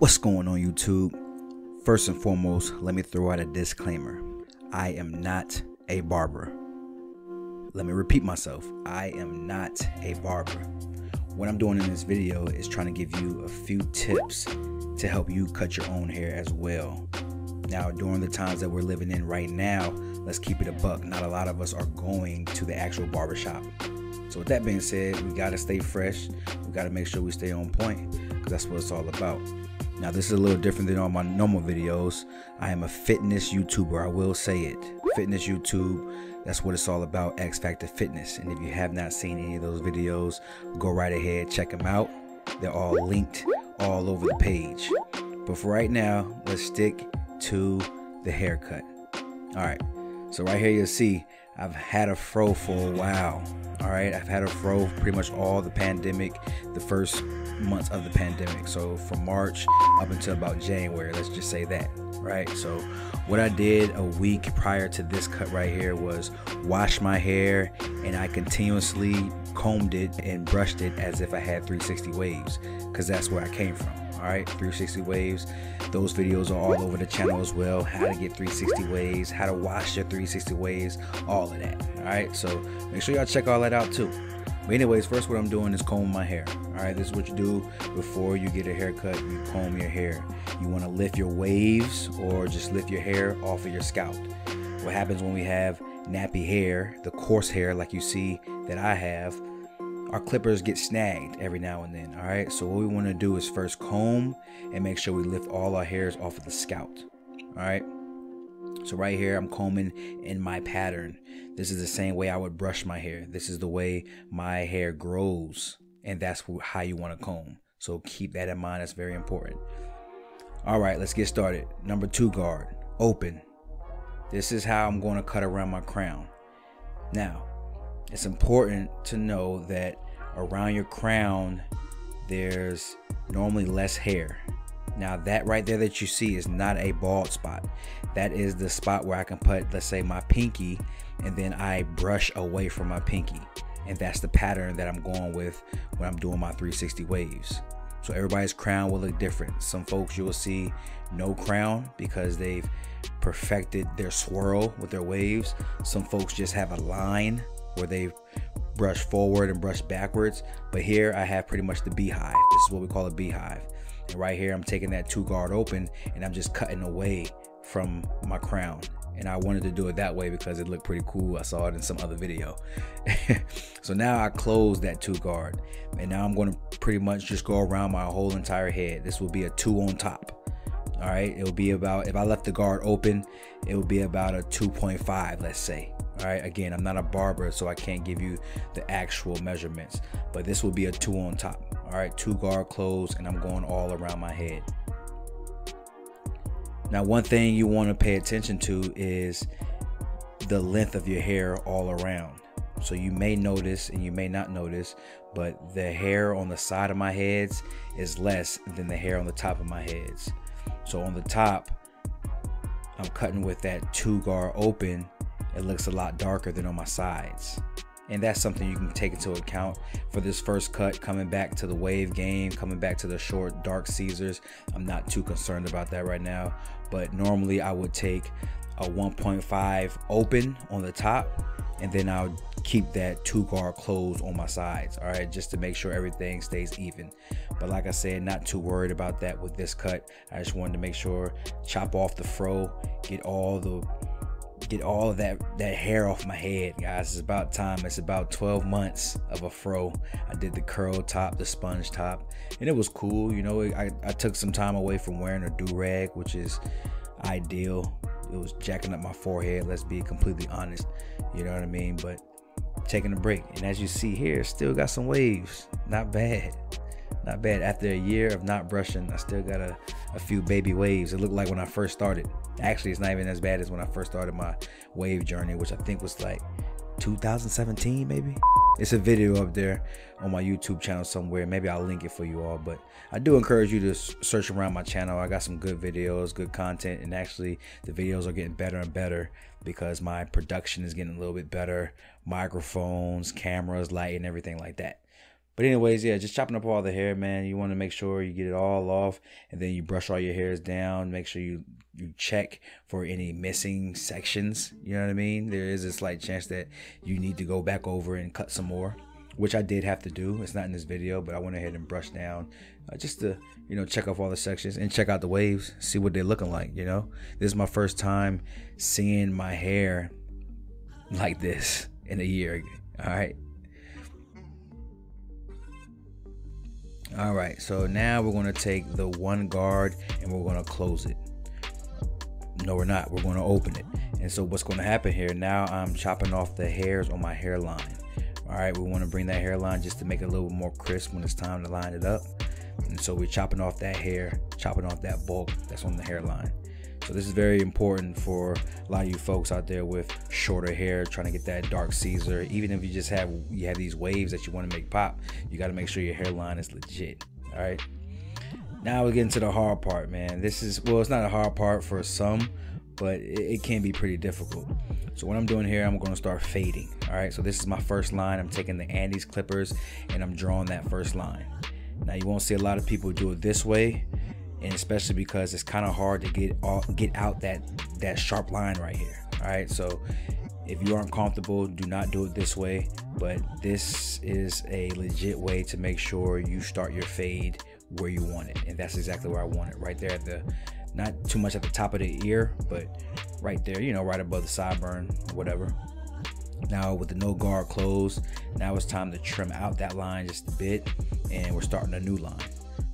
What's going on, YouTube? First and foremost, let me throw out a disclaimer I am not a barber. Let me repeat myself I am not a barber. What I'm doing in this video is trying to give you a few tips to help you cut your own hair as well. Now, during the times that we're living in right now, let's keep it a buck. Not a lot of us are going to the actual barbershop. So, with that being said, we got to stay fresh. We got to make sure we stay on point because that's what it's all about. Now, this is a little different than all my normal videos. I am a fitness YouTuber, I will say it. Fitness YouTube, that's what it's all about X Factor Fitness. And if you have not seen any of those videos, go right ahead, check them out. They're all linked all over the page. But for right now, let's stick to the haircut. All right, so right here you'll see I've had a fro for a while. All right, I've had a fro pretty much all the pandemic, the first months of the pandemic. So from March up until about January, let's just say that, right? So what I did a week prior to this cut right here was wash my hair and I continuously combed it and brushed it as if I had 360 waves because that's where I came from. All right, 360 waves. Those videos are all over the channel as well. How to get 360 waves, how to wash your 360 waves, all of that. All right, so make sure y'all check all that out too. But anyways, first what I'm doing is comb my hair. All right, this is what you do before you get a haircut. You comb your hair. You want to lift your waves or just lift your hair off of your scalp. What happens when we have nappy hair, the coarse hair like you see that I have, our clippers get snagged every now and then. All right, so what we want to do is first comb and make sure we lift all our hairs off of the scalp. All right, so right here, I'm combing in my pattern. This is the same way I would brush my hair. This is the way my hair grows, and that's how you want to comb. So keep that in mind. That's very important. All right, let's get started. Number two guard, open. This is how I'm going to cut around my crown. Now, it's important to know that around your crown there's normally less hair. Now that right there that you see is not a bald spot. That is the spot where I can put, let's say my pinky, and then I brush away from my pinky. And that's the pattern that I'm going with when I'm doing my 360 waves. So everybody's crown will look different. Some folks you will see no crown because they've perfected their swirl with their waves. Some folks just have a line where they brush forward and brush backwards. But here I have pretty much the beehive. This is what we call a beehive. And right here I'm taking that two guard open and I'm just cutting away from my crown. And I wanted to do it that way because it looked pretty cool. I saw it in some other video. so now I close that two guard. And now I'm going to pretty much just go around my whole entire head. This will be a two on top. All right. It'll be about, if I left the guard open, it will be about a 2.5, let's say. All right, again, I'm not a barber, so I can't give you the actual measurements, but this will be a two on top. All right, two guard closed, and I'm going all around my head. Now, one thing you want to pay attention to is the length of your hair all around. So you may notice and you may not notice, but the hair on the side of my heads is less than the hair on the top of my heads. So on the top, I'm cutting with that two guard open it looks a lot darker than on my sides. And that's something you can take into account for this first cut coming back to the wave game, coming back to the short dark Caesars. I'm not too concerned about that right now, but normally I would take a 1.5 open on the top and then I'll keep that two guard closed on my sides all right just to make sure everything stays even. But like I said not too worried about that with this cut. I just wanted to make sure chop off the fro get all the get all that that hair off my head guys. It's about time. It's about 12 months of a fro. I did the curl top the sponge top and it was cool you know. I, I took some time away from wearing a do-rag which is ideal. It was jacking up my forehead let's be completely honest you know what i mean? But taking a break. And as you see here still got some waves. Not bad. Not bad. After a year of not brushing i still got a, a few baby waves. It looked like when i first started. Actually it's not even as bad as when i first started my wave journey which i think was like 2017 maybe? It's a video up there on my youtube channel somewhere. Maybe i'll link it for you all but i do encourage you to search around my channel. I got some good videos good content and actually the videos are getting better and better because my production is getting a little bit better. Microphones cameras lighting everything like that But anyways, yeah, just chopping up all the hair, man. You want to make sure you get it all off, and then you brush all your hairs down. Make sure you you check for any missing sections. You know what I mean? There is a slight chance that you need to go back over and cut some more, which I did have to do. It's not in this video, but I went ahead and brushed down uh, just to you know check off all the sections and check out the waves, see what they're looking like. You know, this is my first time seeing my hair like this in a year. All right. All right, so now we're gonna take the one guard and we're gonna close it. No, we're not. We're gonna open it. And so what's gonna happen here? Now I'm chopping off the hairs on my hairline. All right, we wanna bring that hairline just to make it a little bit more crisp when it's time to line it up. And so we're chopping off that hair, chopping off that bulk that's on the hairline. So this is very important for a lot of you folks out there with shorter hair, trying to get that dark Caesar. Even if you just have you have these waves that you want to make pop, you got to make sure your hairline is legit. All right. Now we get into the hard part, man. This is well, it's not a hard part for some, but it, it can be pretty difficult. So what I'm doing here, I'm going to start fading. All right. So this is my first line. I'm taking the Andis clippers and I'm drawing that first line. Now you won't see a lot of people do it this way and especially because it's kind of hard to get get out that that sharp line right here. All right, so if you aren't comfortable, do not do it this way. But this is a legit way to make sure you start your fade where you want it, and that's exactly where I want it, right there at the not too much at the top of the ear, but right there, you know, right above the sideburn, whatever. Now with the no guard closed, now it's time to trim out that line just a bit, and we're starting a new line.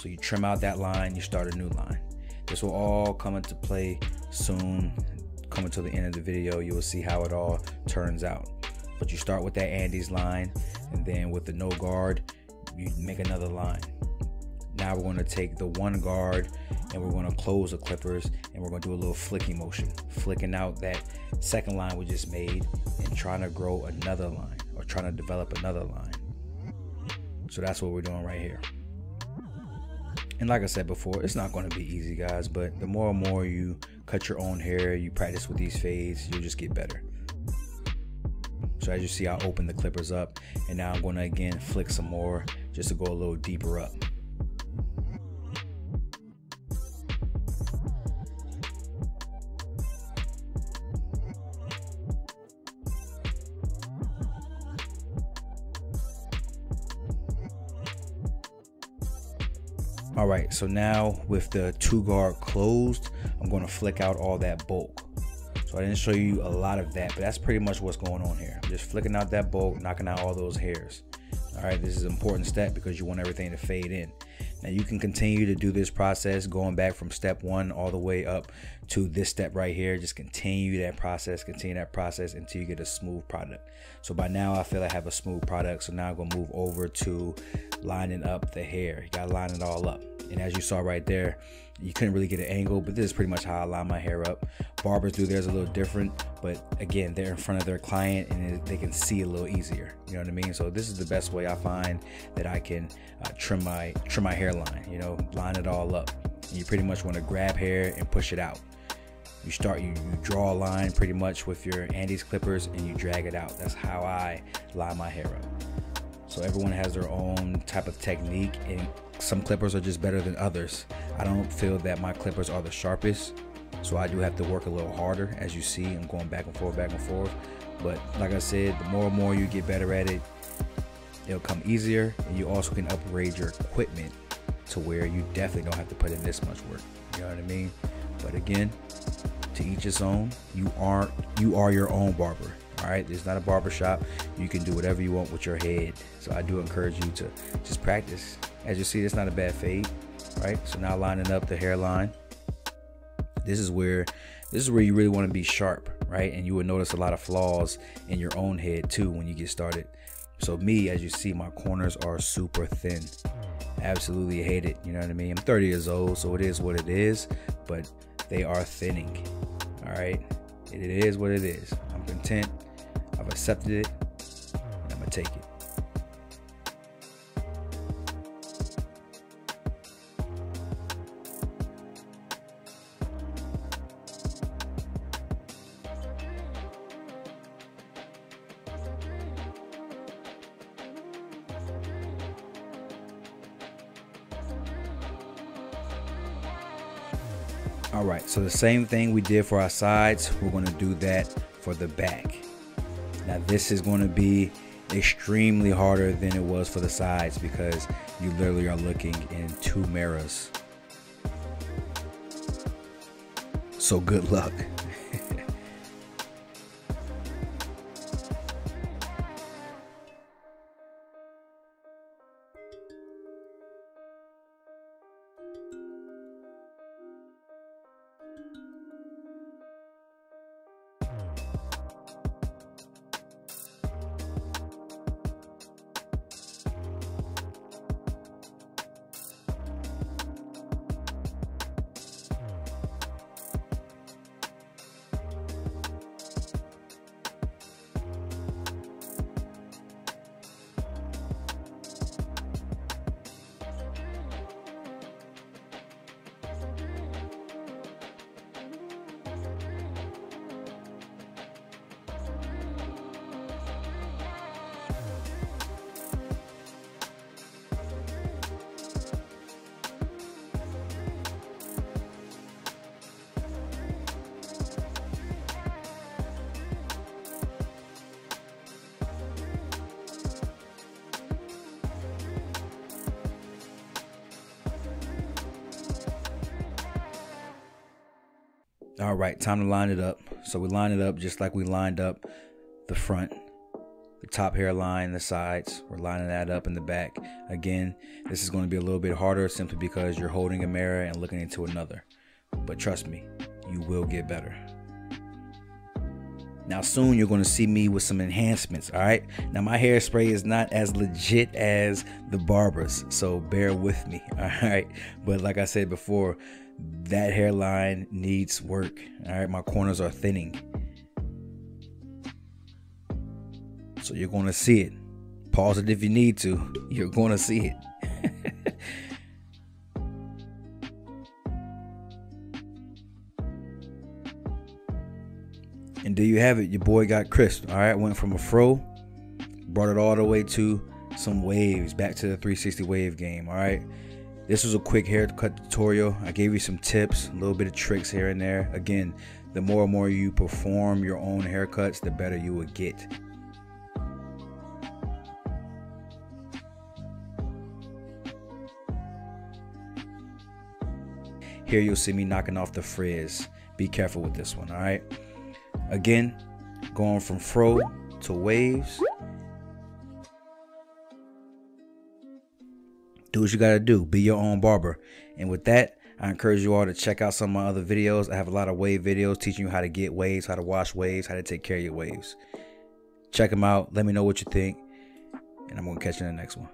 So you trim out that line, you start a new line. This will all come into play soon. Coming to the end of the video, you will see how it all turns out. But you start with that Andis line, and then with the no guard, you make another line. Now we're going to take the one guard and we're going to close the clippers and we're going to do a little flicking motion, flicking out that second line we just made and trying to grow another line or trying to develop another line. So that's what we're doing right here. And like I said before, it's not going to be easy, guys, but the more and more you cut your own hair, you practice with these fades, you'll just get better. So as you see, I open the clippers up and now I'm going to again flick some more just to go a little deeper up. Right, so now with the two guard closed, I'm going to flick out all that bulk. So I didn't show you a lot of that, but that's pretty much what's going on here. I'm just flicking out that bulk, knocking out all those hairs. All right, this is an important step because you want everything to fade in. Now you can continue to do this process going back from step one all the way up to this step right here. Just continue that process, continue that process until you get a smooth product. So by now I feel I have a smooth product. So now I'm gonna move over to lining up the hair. You gotta line it all up. And as you saw right there, you couldn't really get an angle, but this is pretty much how I line my hair up. Barbers do theirs a little different, but again, they're in front of their client and they can see a little easier. You know what I mean? So this is the best way I find that I can uh, trim my trim my hairline. You know, line it all up. And you pretty much want to grab hair and push it out. You start, you, you draw a line pretty much with your Andis clippers and you drag it out. That's how I line my hair up. So everyone has their own type of technique and some clippers are just better than others. I don't feel that my clippers are the sharpest, so I do have to work a little harder. As you see, I'm going back and forth, back and forth. But like I said, the more and more you get better at it, it'll come easier, and you also can upgrade your equipment to where you definitely don't have to put in this much work. You know what I mean? But again, to each his own. You are you are your own barber. All right, it's not a barber shop. You can do whatever you want with your head. So I do encourage you to just practice. As you see, it's not a bad fade, right? So now lining up the hairline. This is where this is where you really want to be sharp, right? And you will notice a lot of flaws in your own head too when you get started. So me, as you see, my corners are super thin. Absolutely hate it. You know what I mean? I'm 30 years old, so it is what it is. But they are thinning. All right, it is what it is. I'm content. I've accepted it and I'm gonna take it. All right, so the same thing we did for our sides, we're gonna do that for the back. Now this is gonna be extremely harder than it was for the sides because you literally are looking in two mirrors. So good luck. All right, time to line it up. So we line it up just like we lined up the front, the top hairline, the sides. We're lining that up in the back. Again, this is going to be a little bit harder simply because you're holding a mirror and looking into another. But trust me, you will get better. Now soon you're going to see me with some enhancements, all right? Now my hairspray is not as legit as the barbers, so bear with me, all right? But like I said before, that hairline needs work. All right, my corners are thinning. So you're going to see it. Pause it if you need to. You're going to see it. and there you have it. Your boy got crisp. All right, went from a fro, brought it all the way to some waves, back to the 360 wave game. All right. This was a quick haircut tutorial. I gave you some tips, a little bit of tricks here and there. Again, the more and more you perform your own haircuts, the better you will get. Here you'll see me knocking off the frizz. Be careful with this one, all right? Again, going from fro to waves. do what you got to do. Be your own barber. And with that, I encourage you all to check out some of my other videos. I have a lot of wave videos teaching you how to get waves, how to wash waves, how to take care of your waves. Check them out. Let me know what you think. And I'm going to catch you in the next one.